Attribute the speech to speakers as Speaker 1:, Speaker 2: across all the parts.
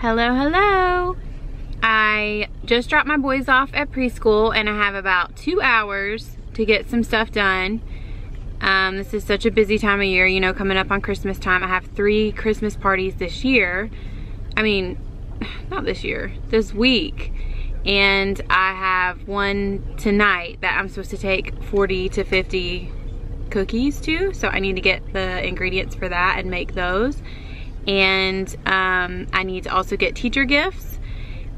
Speaker 1: Hello, hello. I just dropped my boys off at preschool and I have about two hours to get some stuff done. Um, this is such a busy time of year, you know, coming up on Christmas time. I have three Christmas parties this year. I mean, not this year, this week. And I have one tonight that I'm supposed to take 40 to 50 cookies to. So I need to get the ingredients for that and make those. And um, I need to also get teacher gifts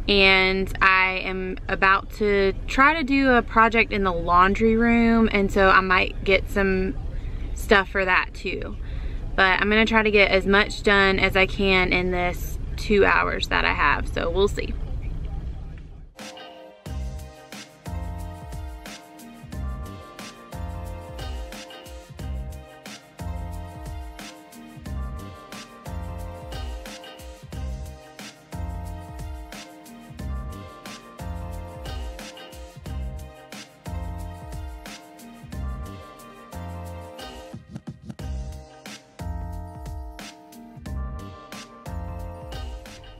Speaker 1: and I am about to try to do a project in the laundry room and so I might get some stuff for that too. But I'm gonna try to get as much done as I can in this two hours that I have, so we'll see.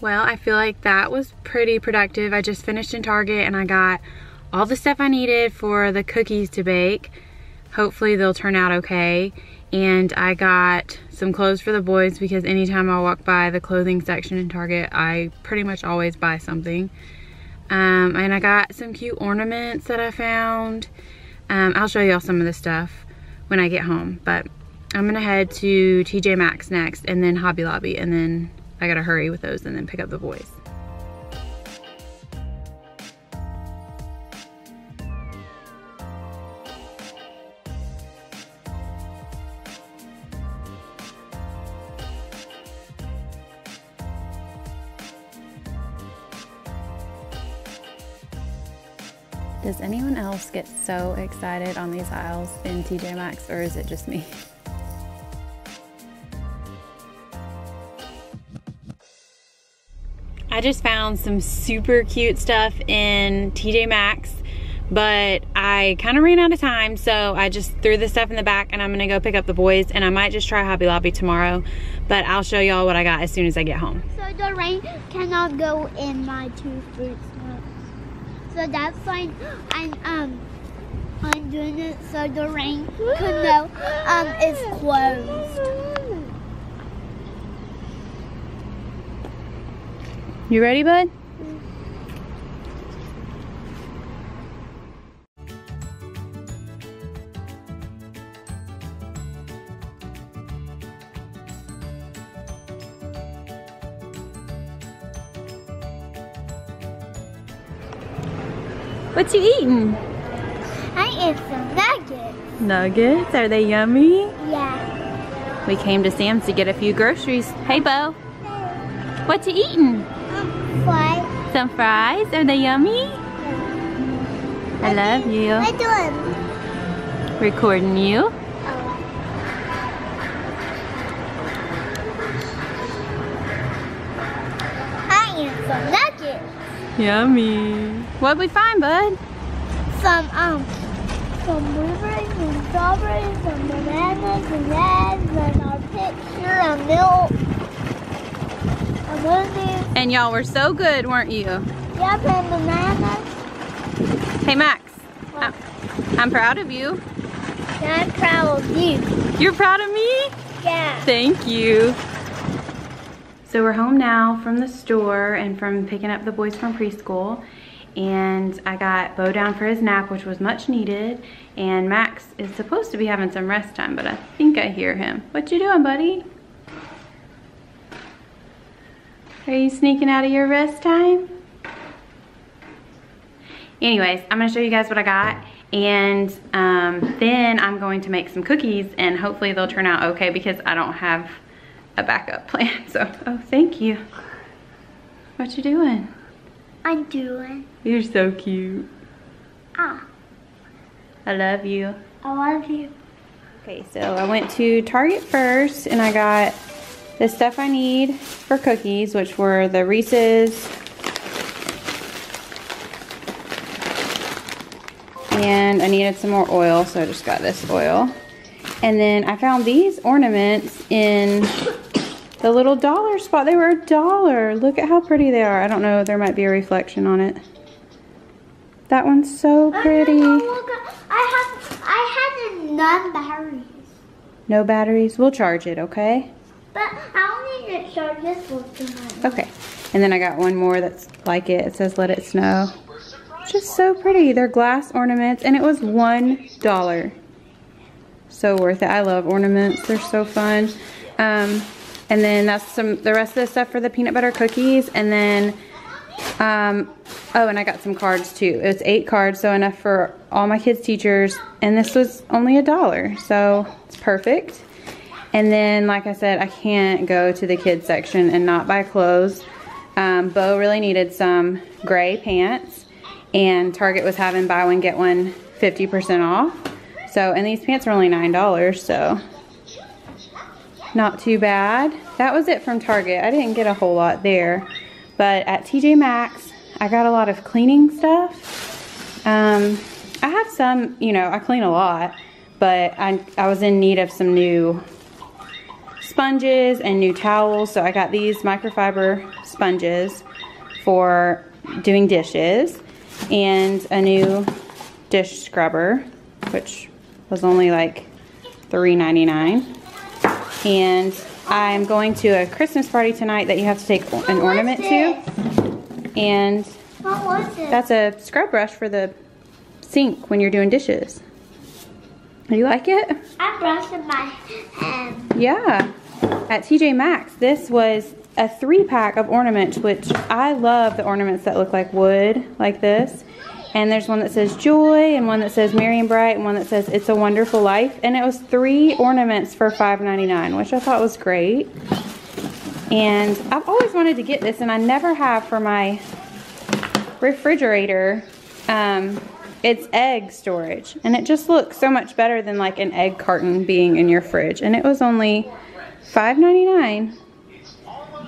Speaker 1: Well, I feel like that was pretty productive. I just finished in Target and I got all the stuff I needed for the cookies to bake. Hopefully they'll turn out okay. And I got some clothes for the boys because anytime I walk by the clothing section in Target, I pretty much always buy something. Um, and I got some cute ornaments that I found. Um, I'll show y'all some of the stuff when I get home. But I'm gonna head to TJ Maxx next and then Hobby Lobby and then I gotta hurry with those and then pick up the boys. Does anyone else get so excited on these aisles in TJ Maxx or is it just me? I just found some super cute stuff in TJ Maxx, but I kind of ran out of time, so I just threw the stuff in the back and I'm gonna go pick up the boys and I might just try Hobby Lobby tomorrow, but I'll show y'all what I got as soon as I get home.
Speaker 2: So the rain cannot go in my two fruit snacks. So that's fine. I'm um I'm doing it so the rain can know um it's closed.
Speaker 1: You ready, bud? What you eating?
Speaker 2: I ate some nuggets.
Speaker 1: Nuggets? Are they yummy?
Speaker 2: Yeah.
Speaker 1: We came to Sam's to get a few groceries. Hey, Bo. What you eating?
Speaker 2: Fly.
Speaker 1: Some fries? Are they yummy? I love you.
Speaker 2: What doing?
Speaker 1: Recording you.
Speaker 2: I ate some nuggets.
Speaker 1: Yummy. What'd we find, bud?
Speaker 2: Some um some blueberries and strawberries and bananas and eggs and our picture and milk. And.
Speaker 1: And y'all were so good, weren't you?
Speaker 2: Yep, and bananas.
Speaker 1: Hey, Max. I'm, I'm proud of you.
Speaker 2: And I'm proud of you.
Speaker 1: You're proud of me?
Speaker 2: Yeah.
Speaker 1: Thank you. So we're home now from the store and from picking up the boys from preschool. And I got Bo down for his nap, which was much needed. And Max is supposed to be having some rest time, but I think I hear him. What you doing, buddy? Are you sneaking out of your rest time? Anyways, I'm gonna show you guys what I got and um, then I'm going to make some cookies and hopefully they'll turn out okay because I don't have a backup plan. So, oh, thank you. What you doing?
Speaker 2: I'm doing.
Speaker 1: You're so cute.
Speaker 2: Ah,
Speaker 1: I love you.
Speaker 2: I love you.
Speaker 1: Okay, so I went to Target first and I got the stuff I need for cookies, which were the Reese's and I needed some more oil, so I just got this oil. And then I found these ornaments in the little dollar spot. They were a dollar. Look at how pretty they are. I don't know, there might be a reflection on it. That one's so pretty.
Speaker 2: Oh, look, I have, I have none batteries.
Speaker 1: No batteries? We'll charge it, okay?
Speaker 2: But.
Speaker 1: Okay. And then I got one more that's like it. It says let it snow. Just so pretty. They're glass ornaments and it was one dollar. So worth it. I love ornaments. They're so fun. Um, and then that's some the rest of the stuff for the peanut butter cookies. And then um, oh, and I got some cards too. It was eight cards, so enough for all my kids' teachers. And this was only a dollar, so it's perfect. And then, like I said, I can't go to the kids section and not buy clothes. Um, Bo really needed some gray pants, and Target was having buy one, get one 50% off. So, and these pants are only $9, so not too bad. That was it from Target. I didn't get a whole lot there. But at TJ Maxx, I got a lot of cleaning stuff. Um, I have some, you know, I clean a lot, but I, I was in need of some new sponges and new towels. So I got these microfiber sponges for doing dishes and a new dish scrubber, which was only like $3.99. And I'm going to a Christmas party tonight that you have to take an
Speaker 2: What
Speaker 1: ornament to. And
Speaker 2: What was it?
Speaker 1: that's a scrub brush for the sink when you're doing dishes. Do you like it?
Speaker 2: I brushed my hand.
Speaker 1: Yeah. At TJ Maxx, this was a three pack of ornaments, which I love the ornaments that look like wood, like this. And there's one that says joy, and one that says merry and bright, and one that says it's a wonderful life. And it was three ornaments for $5.99, which I thought was great. And I've always wanted to get this, and I never have for my refrigerator. Um, it's egg storage, and it just looks so much better than like an egg carton being in your fridge. And it was only $5.99.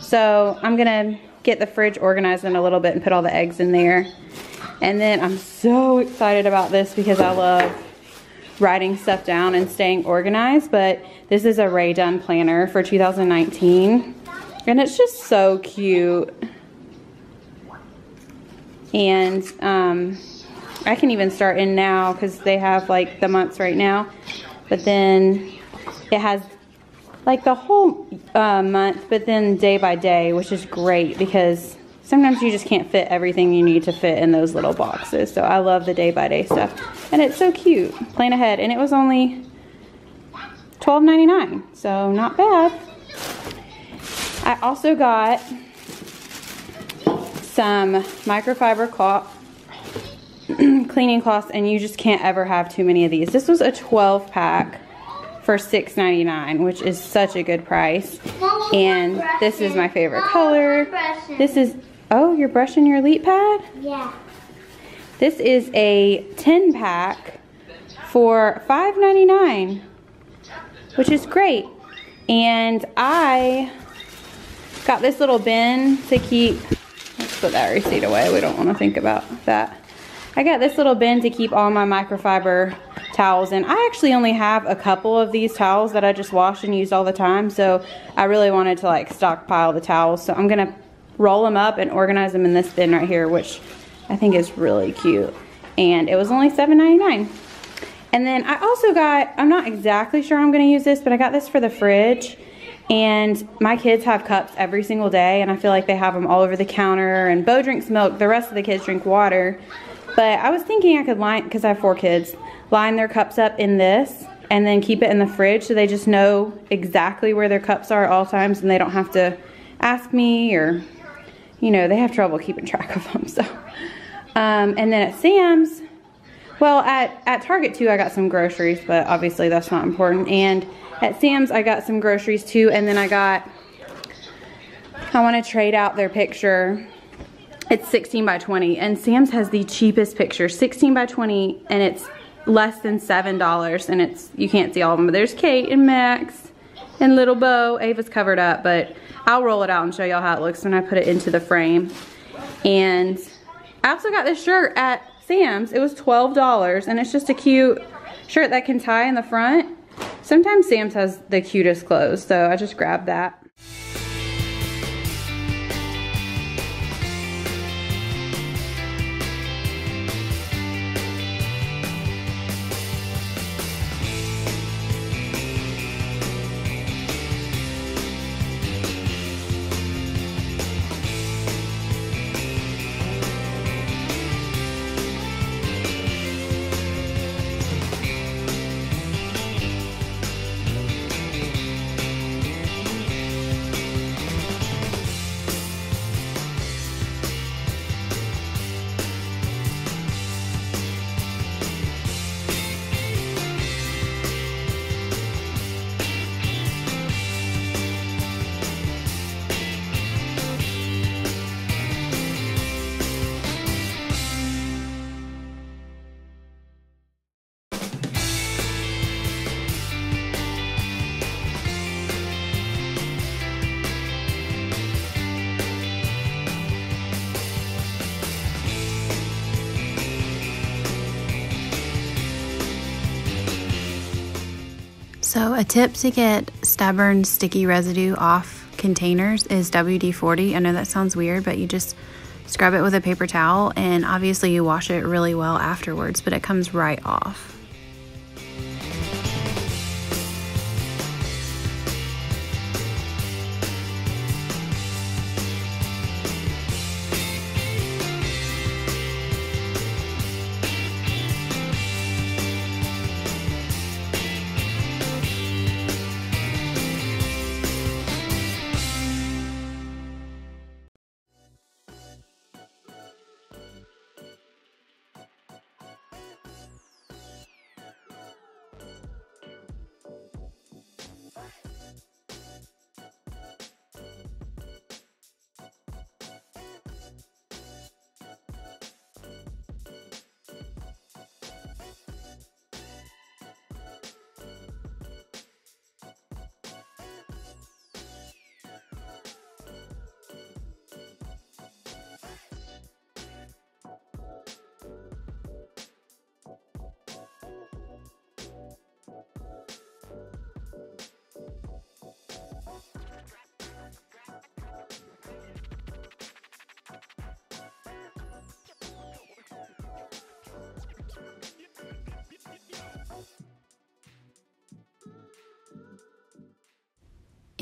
Speaker 1: So I'm gonna get the fridge organized in a little bit and put all the eggs in there. And then I'm so excited about this because I love writing stuff down and staying organized. But this is a Rae Dunn planner for 2019. And it's just so cute. And um, I can even start in now because they have like the months right now. But then it has like the whole uh, month, but then day by day, which is great because sometimes you just can't fit everything you need to fit in those little boxes. So I love the day by day stuff. And it's so cute. Plan ahead. And it was only $12.99. So not bad. I also got some microfiber cloth cleaning cloths and you just can't ever have too many of these. This was a 12 pack for $6.99, which is such a good price. And this is my favorite color. This is, oh, you're brushing your elite pad?
Speaker 2: Yeah.
Speaker 1: This is a 10 pack for $5.99, which is great. And I got this little bin to keep, let's put that receipt away. We don't want to think about that. I got this little bin to keep all my microfiber towels in. I actually only have a couple of these towels that I just wash and use all the time. So I really wanted to like stockpile the towels. So I'm going to roll them up and organize them in this bin right here, which I think is really cute. And it was only $7.99. And then I also got, I'm not exactly sure I'm going to use this, but I got this for the fridge. And my kids have cups every single day, and I feel like they have them all over the counter. And Bo drinks milk, the rest of the kids drink water. But I was thinking I could line, because I have four kids, line their cups up in this and then keep it in the fridge so they just know exactly where their cups are at all times and they don't have to ask me or, you know, they have trouble keeping track of them. So, um, and then at Sam's, well, at, at Target too, I got some groceries, but obviously that's not important. And at Sam's, I got some groceries too, and then I got, I want to trade out their picture. It's 16 by 20, and Sam's has the cheapest picture, 16 by 20, and it's less than $7, and it's, you can't see all of them, but there's Kate and Max and little Bo. Ava's covered up, but I'll roll it out and show y'all how it looks when I put it into the frame. And I also got this shirt at Sam's. It was $12, and it's just a cute shirt that can tie in the front. Sometimes Sam's has the cutest clothes, so I just grabbed that. So a tip to get stubborn sticky residue off containers is WD-40. I know that sounds weird, but you just scrub it with a paper towel and obviously you wash it really well afterwards, but it comes right off.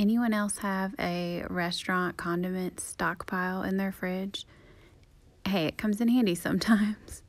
Speaker 1: Anyone else have a restaurant condiment stockpile in their fridge? Hey, it comes in handy sometimes.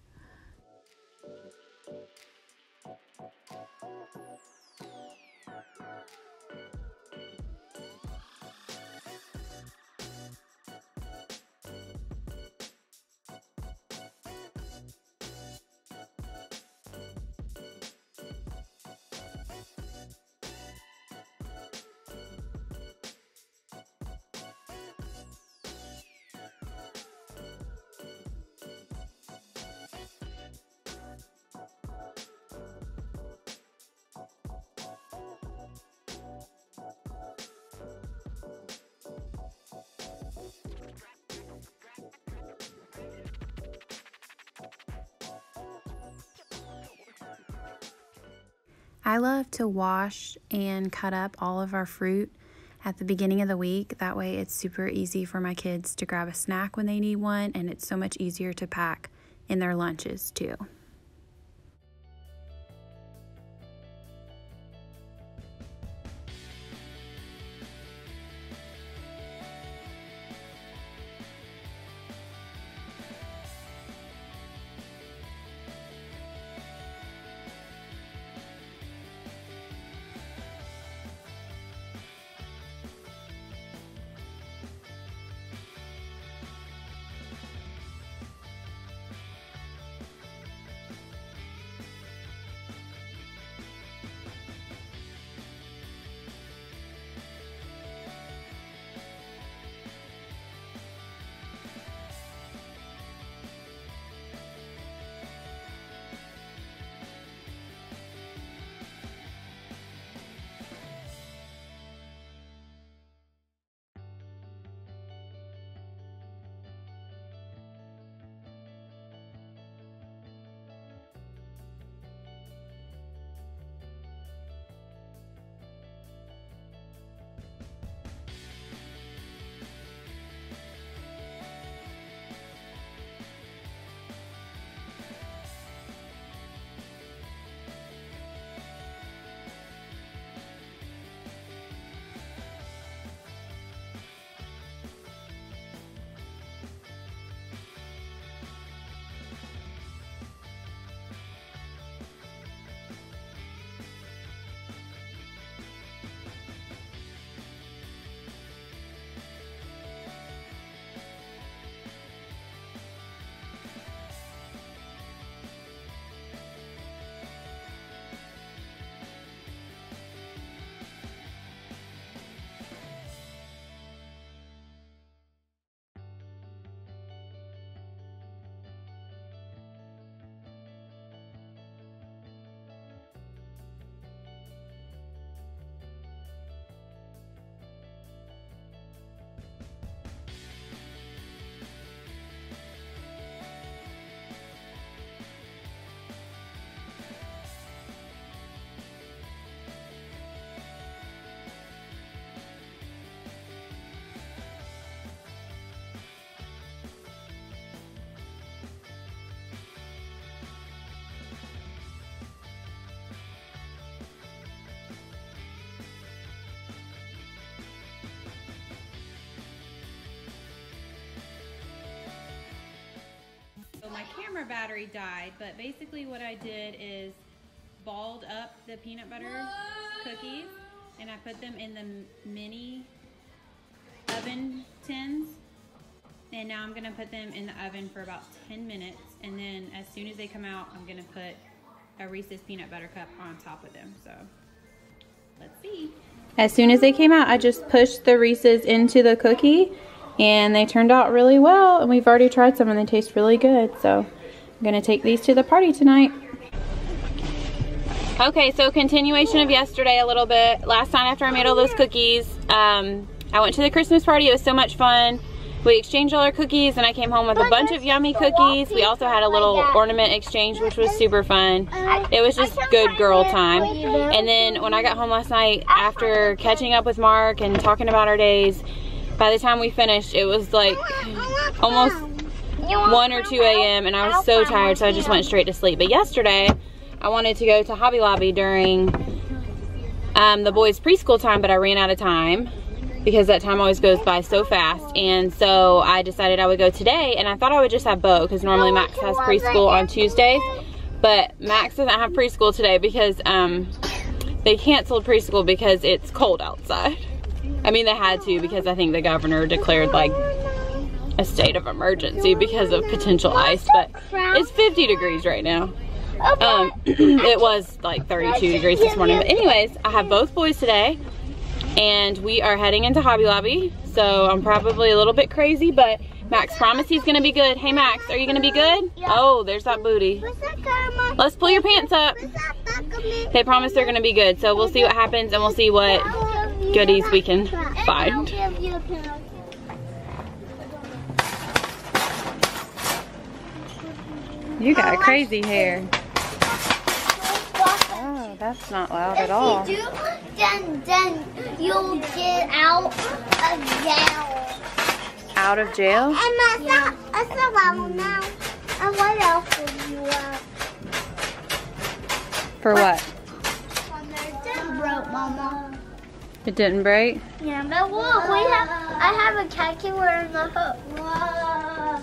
Speaker 1: I love to wash and cut up all of our fruit at the beginning of the week. That way, it's super easy for my kids to grab a snack when they need one, and it's so much easier to pack in their lunches, too. Camera battery died, but basically what I did is balled up the peanut butter cookies and I put them in the mini oven tins. And now I'm gonna put them in the oven for about 10 minutes. And then as soon as they come out, I'm gonna put a Reese's peanut butter cup on top of them. So let's see. As soon as they came out, I just pushed the Reese's into the cookie and they turned out really well. And we've already tried some and they taste really good. So I'm gonna take these to the party tonight. Okay, so continuation of yesterday a little bit. Last night after I made all those cookies, um, I went to the Christmas party. It was so much fun. We exchanged all our cookies and I came home with a bunch of yummy cookies. We also had a little ornament exchange, which was super fun. It was just good girl time. And then when I got home last night, after catching up with Mark and talking about our days, by the time we finished, it was like almost 1 or 2 a.m. and I was so tired, so I just went straight to sleep. But yesterday, I wanted to go to Hobby Lobby during um, the boys' preschool time, but I ran out of time because that time always goes by so fast. And so I decided I would go today, and I thought I would just have Bo because normally Max has preschool on Tuesdays. But Max doesn't have preschool today because um, they canceled preschool because it's cold outside. I mean, they had to because I think the governor declared like a state of emergency because of potential ice, but it's 50 degrees right now. Um, it was like 32 degrees this morning. But anyways, I have both boys today and we are heading into Hobby Lobby. So I'm probably a little bit crazy, but Max promised he's gonna be good. Hey Max, are you gonna be good? Oh, there's that booty. Let's pull your pants up. They promise they're gonna be good. So we'll see what happens and we'll see what goodies we can find. You got crazy hair. Oh, that's not loud at all.
Speaker 2: If you do, then, then you'll get out of jail.
Speaker 1: Out of jail?
Speaker 2: And that's yeah. not, that's not level now. And what else would you uh?
Speaker 1: For what?
Speaker 2: It didn't broke, Mama.
Speaker 1: It didn't break?
Speaker 2: Yeah, but look, we have, I have a khaki wearing the hook. Whoa.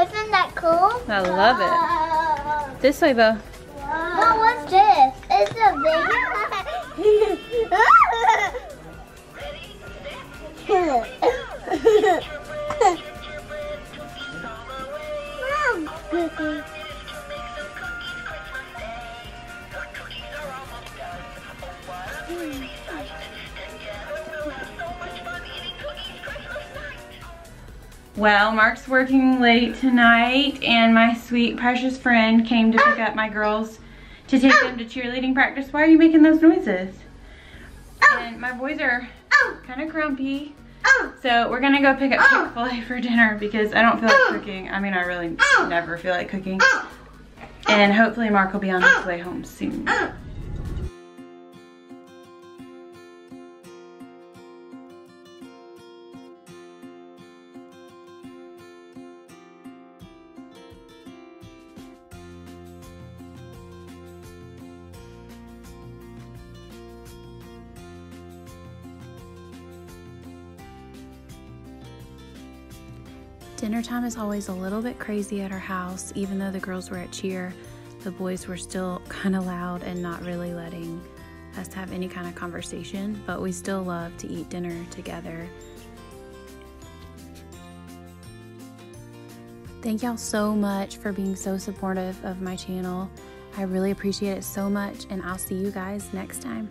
Speaker 2: Isn't that cool?
Speaker 1: I love it. This way, Bo.
Speaker 2: Mom, what's this? It's a baby. Mom.
Speaker 1: Well, Mark's working late tonight and my sweet precious friend came to pick ah. up my girls to take ah. them to cheerleading practice. Why are you making those noises? Ah. And my boys are kind of grumpy. So we're gonna go pick up Chick-fil-A for dinner because I don't feel like cooking. I mean, I really never feel like cooking. And hopefully Mark will be on his way home soon. Dinner time is always a little bit crazy at our house. Even though the girls were at cheer, the boys were still kind of loud and not really letting us have any kind of conversation, but we still love to eat dinner together. Thank y'all so much for being so supportive of my channel. I really appreciate it so much, and I'll see you guys next time.